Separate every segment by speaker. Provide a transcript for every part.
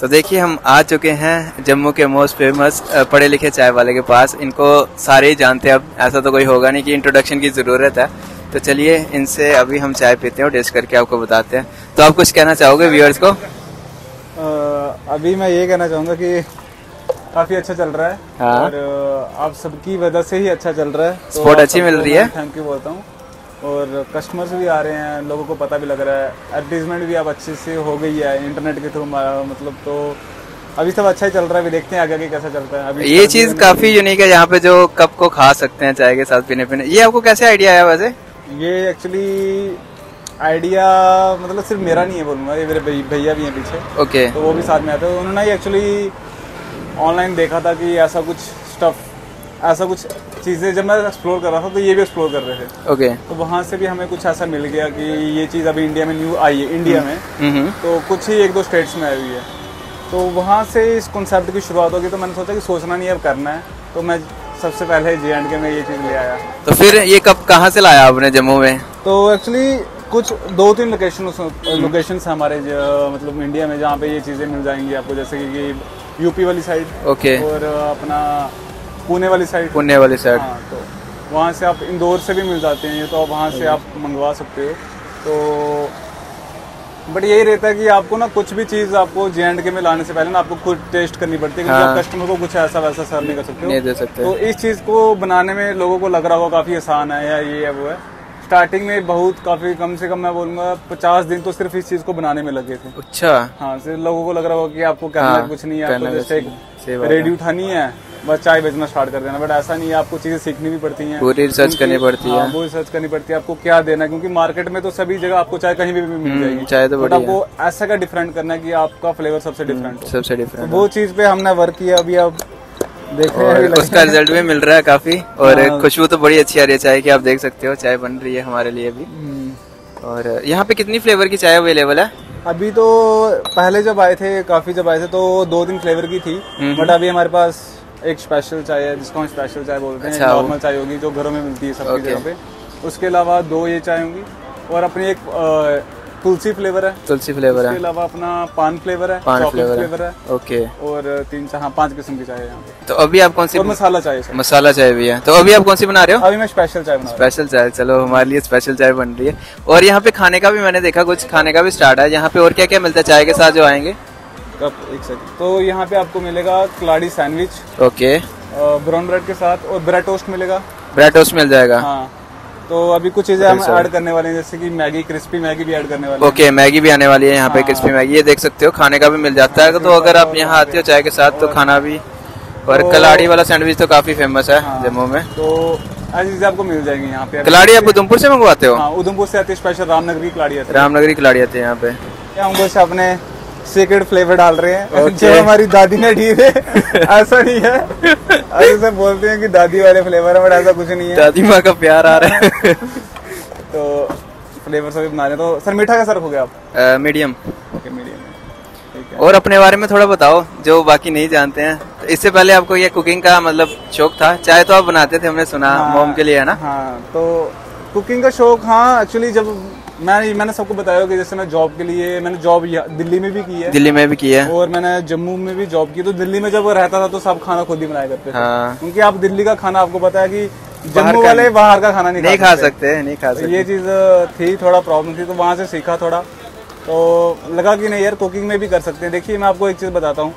Speaker 1: तो देखिए हम आ चुके हैं जम्मू के मोस्ट फ़ेमस पढ़े लिखे चाय वाले के पास। इनको सारे ही जानते हैं। अब ऐसा तो कोई होगा नहीं कि इंट्रोडक्शन की ज़रूरत है। तो चलिए इनसे अभी हम चाय पीते हैं और टेस्ट करके आपको बताते हैं। तो आप कुछ कहना चाहोगे व्यूअर्स को?
Speaker 2: अ, अभी मैं ये कहना चाहूँगा कि काफ़ी अच्छा चल रहा है।
Speaker 1: हाँ।
Speaker 2: और आप सबकी वजह से ही अच्छा चल रहा है। तो आप
Speaker 1: अच्छी मिल रही है?
Speaker 2: थैंक यू बोलता हूँ। और कस्टमर्स भी आ रहे हैं लोगों को पता भी लग रहा है। एडवर्टीजमेंट भी अब अच्छे से हो गई है इंटरनेट के थ्रू मतलब तो अभी सब अच्छा ही चल रहा है अभी देखते हैं आगे आगे कैसा चलता है। अभी
Speaker 1: ये चीज़ काफ़ी यूनिक है यहाँ पे जो कप को खा सकते हैं चाय के साथ पीने पीने। ये आपको कैसे आइडिया आया वैसे?
Speaker 2: ये एक्चुअली आइडिया मतलब सिर्फ़ मेरा नहीं है बोलूँगा ये मेरे भैया भी हैं पीछे।
Speaker 1: ओके
Speaker 2: तो वो भी साथ में आते हैं। उन्होंने एक्चुअली ऑनलाइन देखा था कि ऐसा कुछ स्टफ़ ऐसा कुछ चीज़ें जब मैं एक्सप्लोर कर रहा था तो ये भी एक्सप्लोर कर रहे थे।
Speaker 1: ओके
Speaker 2: तो वहाँ से भी हमें कुछ ऐसा मिल गया कि ये चीज़ अभी इंडिया में न्यू आई है इंडिया में।
Speaker 1: हम्म।
Speaker 2: तो कुछ ही एक दो स्टेट्स में आई हुई है। तो वहाँ से इस कॉन्सेप्ट की शुरुआत होगी तो मैंने सोचा कि सोचना नहीं है अब करना है। तो मैं सबसे पहले जे एंड के में ये चीज़ ले आया।
Speaker 1: तो फिर ये कब कहाँ से लाया आपने जम्मू में?
Speaker 2: तो एक्चुअली कुछ दो तीन लोकेशन लोकेशन हमारे मतलब इंडिया में जहाँ पे ये चीज़ें मिल जाएँगी आपको जैसे कि, कि यूपी वाली साइड
Speaker 1: ओके
Speaker 2: और अपना पुणे वाली साइड
Speaker 1: पुणे वाली साइड
Speaker 2: हाँ तो वहाँ से आप इंदौर से भी मिल जाते हैं ये तो आप वहाँ से आप मंगवा सकते हो। तो बट यही रहता है कि आपको ना कुछ भी चीज़ आपको जे एंड के में लाने से पहले ना आपको खुद टेस्ट करनी पड़ती है क्योंकि
Speaker 1: हाँ।
Speaker 2: आप कस्टमर को कुछ ऐसा वैसा सर्व नहीं कर सकते
Speaker 1: नहीं दे सकते।
Speaker 2: तो इस चीज़ को बनाने में लोगों को लग रहा होगा काफ़ी आसान है या ये है वो है। स्टार्टिंग में बहुत काफ़ी कम से कम मैं बोलूँगा पचास दिन तो सिर्फ़ इस चीज़ को बनाने में लगे थे।
Speaker 1: अच्छा।
Speaker 2: हाँ सिर्फ़ लोगों को लग रहा होगा कि आपको करना
Speaker 1: हाँ,
Speaker 2: कुछ नहीं है आपको एक
Speaker 1: है।
Speaker 2: रेडी उठानी है बस चाय बेचना स्टार्ट कर देना। बट ऐसा नहीं है आपको चीज़ें सीखनी भी पड़ती हैं।
Speaker 1: पूरी रिसर्च करनी पड़ती
Speaker 2: हाँ,
Speaker 1: है।
Speaker 2: वो रिसर्च करनी पड़ती है आपको क्या देना है? क्योंकि मार्केट में तो सभी जगह आपको चाय कहीं भी, मिल जाएगी।
Speaker 1: चाय तो
Speaker 2: बट आपको ऐसा का डिफरेंट करना है कि आपका फ्लेवर सबसे डिफरेंट
Speaker 1: सबसे
Speaker 2: तो
Speaker 1: डिफरेंट
Speaker 2: वो चीज़ पे हमने वर्क किया अभी अब देख
Speaker 1: और उसका रिज़ल्ट भी मिल रहा है काफ़ी और
Speaker 2: हाँ।
Speaker 1: खुशबू तो बड़ी अच्छी आ रही है चाय की आप देख सकते हो चाय बन रही है हमारे लिए भी।
Speaker 2: हम्म।
Speaker 1: और यहाँ पे कितनी फ्लेवर की चाय अवेलेबल है?
Speaker 2: अभी तो पहले जब आए थे काफ़ी जब आए थे तो दो तीन फ्लेवर की थी।
Speaker 1: हम्म।
Speaker 2: बट अभी हमारे पास एक स्पेशल चाय है जिसको हम स्पेशल चाय बोलते हैं
Speaker 1: अच्छा,
Speaker 2: नॉर्मल चाय होगी जो घरों में मिलती है सबकी
Speaker 1: ओके।
Speaker 2: जगह पे। उसके अलावा दो ये चाय होंगी और अपनी एक तुलसी फ्लेवर है।
Speaker 1: तुलसी फ्लेवर
Speaker 2: उसके
Speaker 1: है
Speaker 2: अलावा अपना पान फ्लेवर है
Speaker 1: पान फ्लेवर
Speaker 2: फ्लेवर है।
Speaker 1: ओके
Speaker 2: और तीन चार हाँ पाँच किस्म की चाय है यहाँ पे।
Speaker 1: तो अभी आप कौन सी
Speaker 2: मसाला चाय
Speaker 1: मसाला चाय भी है। तो अभी आप कौन सी बना रहे हो?
Speaker 2: अभी मैं स्पेशल चाय बना
Speaker 1: स्पेशल चाय चलो हमारे लिए स्पेशल चाय बन रही है। और यहाँ पे खाने का भी मैंने देखा कुछ खाने का भी स्टार्ट है। यहाँ पे और क्या क्या मिलता है चाय के साथ जो आएँगे?
Speaker 2: कप एक सेकंड तो यहाँ पे आपको मिलेगा kalari sandwich
Speaker 1: okay.
Speaker 2: Brown bread के साथ और ब्रेड टोस्ट मिलेगा।
Speaker 1: ब्रेड टोस्ट मिल जाएगा।
Speaker 2: हाँ। तो अभी कुछ चीज़ें हम ऐड करने वाले हैं जैसे कि मैगी क्रिस्पी मैगी भी ऐड करने वाले हैं।
Speaker 1: ओके मैगी भी आने वाली है यहाँ पे क्रिस्पी मैगी ये देख सकते हो खाने का भी मिल जाता है। तो अगर आप यहाँ आते हो चाय के साथ तो खाना भी। और कलाड़ी वाला सैंडविच तो काफ़ी फ़ेमस है जम्मू में।
Speaker 2: तो चीज़ें आपको मिल जाएँगी यहाँ पे।
Speaker 1: कलाड़ी आप उधमपुर से मंगवाते हो?
Speaker 2: हाँ उधमपुर से आती है स्पेशल रामनगरी कलाड़ी आती
Speaker 1: रामनगरी कलाड़ी आती है यहाँ पे।
Speaker 2: है हम अपने सीक्रेट फ्लेवर डाल रहे हैं। जो हमारी दादी ने दी है ऐसा नहीं है। ऐसे बोलते हैं कि दादी वाले फ्लेवर है बट ऐसा कुछ नहीं है।
Speaker 1: दादी माँ का प्यार आ रहा है।
Speaker 2: तो फ्लेवर सभी बना रहे तो सर मीठा कैसा रखोगे आप?
Speaker 1: मीडियम
Speaker 2: ओके मीडियम
Speaker 1: और अपने बारे में थोड़ा बताओ जो बाकी नहीं जानते हैं। तो इससे पहले आपको ये कुकिंग का मतलब शौक था। चाय तो आप बनाते थे हमने सुना हाँ, मोम के लिए है ना?
Speaker 2: हाँ तो कुकिंग का शौक हाँ एक्चुअली जब मैं मैंने सबको बताया कि जैसे मैं जॉब के लिए मैंने जॉब दिल्ली में भी की है।
Speaker 1: दिल्ली में भी किया है।
Speaker 2: और मैंने जम्मू में भी जॉब की। तो दिल्ली में जब रहता था तो सब खाना खुद ही बनाया करते थे।
Speaker 1: हाँ।
Speaker 2: क्योंकि आप दिल्ली का खाना आपको पता है कि जम्मू वाले बाहर का खाना नहीं,
Speaker 1: नहीं खा सकते। नहीं खा
Speaker 2: तो
Speaker 1: सकते।
Speaker 2: ये चीज़ थी थोड़ा प्रॉब्लम थी तो वहाँ से सीखा थोड़ा। तो लगा कि नहीं यार कुकिंग में भी कर सकते हैं। देखिए मैं आपको एक चीज़ बताता हूँ।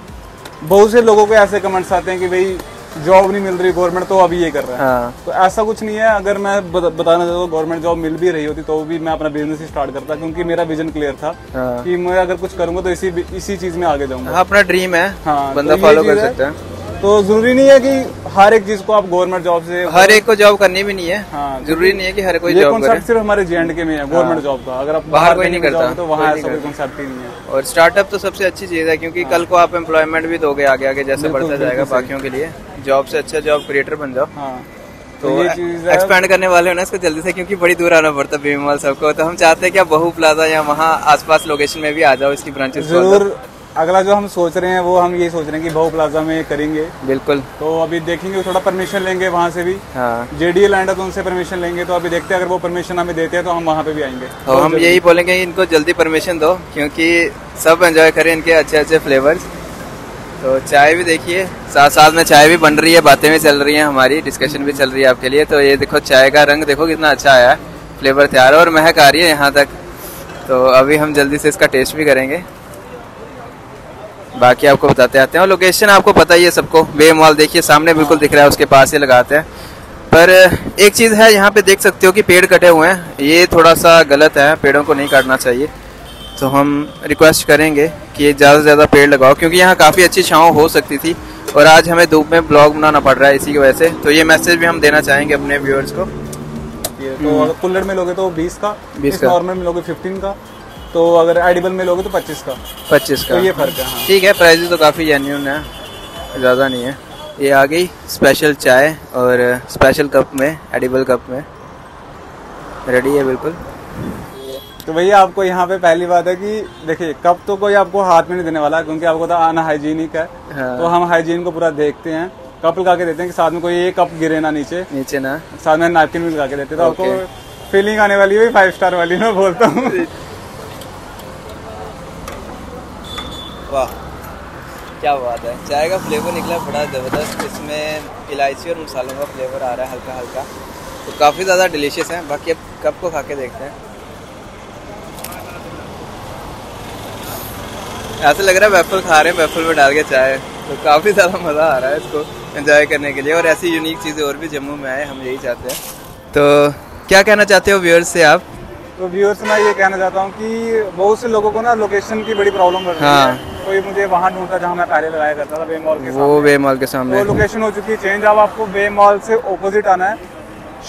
Speaker 2: बहुत से लोगों को ऐसे कमेंट्स आते हैं कि भाई जॉब नहीं मिल रही गवर्नमेंट तो अभी ये कर रहा है।
Speaker 1: हाँ।
Speaker 2: तो ऐसा कुछ नहीं है। अगर मैं बताना चाहता हूँ गवर्नमेंट जॉब मिल भी रही होती तो भी मैं अपना बिज़नेस ही स्टार्ट करता क्योंकि मेरा विजन क्लियर था
Speaker 1: हाँ।
Speaker 2: कि मैं अगर कुछ करूँगा तो इसी इसी चीज़ में आगे जाऊँगा।
Speaker 1: हाँ, अपना ड्रीम है।
Speaker 2: हाँ
Speaker 1: बंदा
Speaker 2: तो
Speaker 1: फॉलो कर
Speaker 2: है।
Speaker 1: सकता है।
Speaker 2: तो ज़रूरी नहीं है कि हर एक चीज़ को आप गवर्नमेंट जॉब से
Speaker 1: हर एक को जॉब करनी भी नहीं है।
Speaker 2: हाँ
Speaker 1: ज़रूरी नहीं है कि हर कोई
Speaker 2: ये
Speaker 1: जॉब करे।
Speaker 2: कॉन्सेप्ट सिर्फ़ हमारे जे के में है गवर्नमेंट जॉब का। अगर आप
Speaker 1: बाहर कोई नहीं करता,
Speaker 2: तो वहाँ ऐसा कोई कॉन्सेप्ट ही नहीं है।
Speaker 1: और स्टार्टअप तो सबसे अच्छी चीज़ है क्योंकि कल को आप एम्प्लॉयमेंट भी दोगे आगे आगे जैसे बढ़ता जाएगा बाकियों के लिए। जॉब से अच्छा जॉब क्रिएटर बन जाओ।
Speaker 2: हाँ।
Speaker 1: तो
Speaker 2: तो
Speaker 1: एक्सपैंड करने वाले हो ना इसको जल्दी से क्योंकि बड़ी दूर आना पड़ता है भीमवाल सबको तो हम चाहते हैं कि आप बहु प्लाजा या वहाँ आसपास लोकेशन में भी आ जाओ इसकी ब्रांचेस
Speaker 2: ज़रूर। अगला जो हम सोच रहे हैं वो हम ये सोच रहे हैं कि भाऊ प्लाजा में करेंगे।
Speaker 1: बिल्कुल।
Speaker 2: तो अभी देखेंगे थोड़ा परमिशन लेंगे वहाँ से भी।
Speaker 1: हाँ।
Speaker 2: जेडीए लैंड है तो उनसे परमिशन लेंगे। तो अभी देखते हैं अगर वो परमिशन हमें देते हैं तो हम वहाँ पे भी आएँगे।
Speaker 1: और हम यही बोलेंगे इनको जल्दी परमिशन दो क्योंकि सब एंजॉय करें इनके अच्छे अच्छे फ्लेवर्स तो चाय भी देखिए साथ साथ में चाय भी बन रही है, बातें भी चल रही हैं, हमारी डिस्कशन भी चल रही है आपके लिए। तो ये देखो, चाय का रंग देखो कितना अच्छा आया है फ्लेवर तैयार है और महक आ रही है यहाँ तक। तो अभी हम जल्दी से इसका टेस्ट भी करेंगे। बाकी आपको बताते आते हैं। और लोकेशन आपको पता ही है सबको। वे मॉल देखिए, सामने बिल्कुल दिख रहा है, उसके पास ही लगाते हैं। पर एक चीज़ है, यहाँ पे देख सकते हो कि पेड़ कटे हुए हैं। ये थोड़ा सा गलत है, पेड़ों को नहीं काटना चाहिए। तो हम रिक्वेस्ट करेंगे कि ज़्यादा से ज़्यादा पेड़ लगाओ क्योंकि यहाँ काफ़ी अच्छी छाँव हो सकती थी और आज हमें धूप में ब्लॉग बनाना पड़ रहा है इसी की वजह से। तो ये मैसेज भी हम देना चाहेंगे अपने व्यूअर्स को।
Speaker 2: तो अगर कुल्लड़ में लोगे तो 20 का
Speaker 1: 20 का।
Speaker 2: नॉर्मल में लोगे 15 का तो अगर एडिबल में लोगे तो 25 का।
Speaker 1: पच्चीस
Speaker 2: तो
Speaker 1: का
Speaker 2: ये फ़र्क है हाँ।
Speaker 1: ठीक है प्राइस तो काफ़ी जेन्यून है ज़्यादा नहीं है। ये आ गई स्पेशल चाय और स्पेशल कप में एडिबल कप में। रेडी है बिल्कुल?
Speaker 2: तो भैया आपको यहाँ पे पहली बात है कि देखिए कप तो कोई आपको हाथ में नहीं देने वाला क्योंकि आपको तो आना हाइजीनिक है।
Speaker 1: हाँ।
Speaker 2: तो हम हाइजीन को पूरा देखते हैं। कप लगा के देते हैं कि साथ में कोई एक कप गिरे ना नीचे।
Speaker 1: नीचे ना।
Speaker 2: साथ में नैपकिन भी लगा के देते तो आपको फीलिंग आने वाली है फाइव स्टार वाली मैं बोलता हूँ।
Speaker 1: वाह क्या बात है। चाय का फ्लेवर निकला बड़ा ज़बरदस्त। इसमें इलायची और मसालों का फ्लेवर आ रहा है हल्का हल्का तो काफ़ी ज़्यादा डिलीशियस है। बाकी अब कप को खा के देखते हैं। ऐसा लग रहा है वेफल खा रहे हैं वेफल में डाल के चाय तो काफ़ी ज़्यादा मज़ा आ रहा है इसको एंजॉय करने के लिए और ऐसी यूनिक चीज़ें और भी जम्मू में आए हम यही चाहते हैं। तो क्या कहना चाहते हो व्यूअर्स से आप?
Speaker 2: तो व्यूअर्स मैं ये कहना चाहता हूँ कि बहुत से लोगों को ना लोकेशन की बड़ी प्रॉब्लम रहती
Speaker 1: हाँ।
Speaker 2: कोई मुझे वहाँ ढूंढता जहाँ मैं पहले लगाया करता था वे मॉल के
Speaker 1: वो वे मॉल के सामने।
Speaker 2: वो लोकेशन हो चुकी है चेंज अब आपको वे मॉल से ऑपोजिट आना है।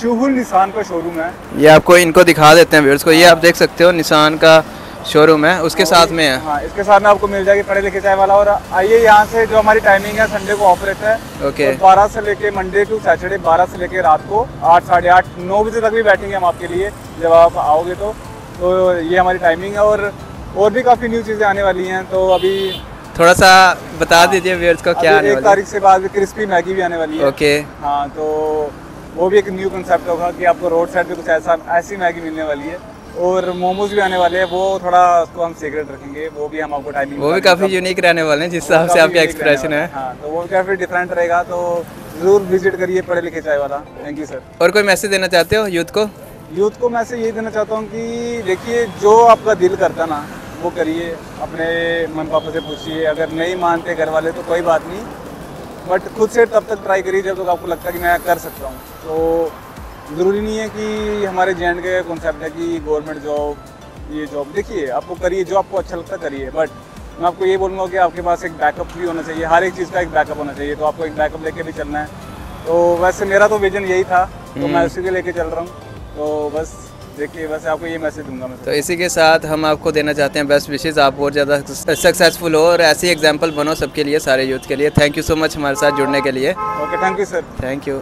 Speaker 2: शुहुल निशान का शोरूम है।
Speaker 1: ये आपको इनको दिखा देते हैं व्यूअर्स को। ये आप देख सकते हो निशान का शोरूम है उसके साथ में है।
Speaker 2: हाँ इसके साथ में आपको मिल जाएगी पढ़े लिखे चाय वाला। और आइए यहाँ से जो हमारी टाइमिंग है संडे को ऑफ़ रहता है।
Speaker 1: ओके
Speaker 2: और बारह से लेके मंडे टू सैटरडे बारह से लेके रात को आठ साढ़े आठ नौ बजे तक भी बैठेंगे हम आपके लिए जब आप आओगे तो। तो ये हमारी टाइमिंग है और और भी काफ़ी न्यू चीज़ें आने वाली हैं तो अभी
Speaker 1: थोड़ा सा बता दीजिए व्यूअर्स को क्या आने
Speaker 2: एक तारीख से बाद क्रिस्पी मैगी भी आने वाली
Speaker 1: है।
Speaker 2: है
Speaker 1: ओके
Speaker 2: हाँ तो वो भी एक न्यू कंसेप्ट होगा कि आपको रोड साइड पे कुछ ऐसा ऐसी मैगी मिलने वाली है। और मोमोज भी आने वाले हैं। वो थोड़ा उसको हम सीक्रेट रखेंगे। वो भी हम आपको टाइमिंग
Speaker 1: वो भी काफ़ी यूनिक रहने वाले हैं जिस हिसाब से आपका एक्सप्रेशन है।
Speaker 2: हाँ। तो वो काफ़ी डिफरेंट रहेगा। तो ज़रूर विज़िट करिए पढ़े लिखे चाय वाला। थैंक यू सर
Speaker 1: और कोई मैसेज देना चाहते हो यूथ को?
Speaker 2: यूथ को मैसेज यही देना चाहता हूँ कि देखिए जो आपका दिल करता ना वो करिए। अपने मम्मी पापा से पूछिए। अगर नहीं मानते घर वाले तो कोई बात नहीं। बट खुद से तब तक ट्राई करिए जब तक आपको लगता है कि मैं कर सकता हूँ। तो ज़रूरी नहीं है कि हमारे जे एंड के कॉन्सेप्ट है कि गवर्नमेंट जॉब ये जॉब देखिए आपको करिए जो आपको अच्छा लगता है करिए बट मैं आपको ये बोलूँगा कि आपके पास एक बैकअप भी होना चाहिए हर एक चीज़ का एक बैकअप होना चाहिए तो आपको एक बैकअप लेके भी चलना है। तो वैसे मेरा तो विजन यही था तो मैं उसी के लेके चल रहा हूँ। तो बस देखिए बस आपको ये मैसेज दूँगा मैं।
Speaker 1: तो इसी के साथ हम आपको देना चाहते हैं बेस्ट विशेज़ आप और ज़्यादा सक्सेसफुल हो और ऐसी एग्ज़ाम्पल बनो सबके लिए सारे यूथ के लिए। थैंक यू सो मच हमारे साथ जुड़ने के लिए।
Speaker 2: Okay thank you sir
Speaker 1: thank you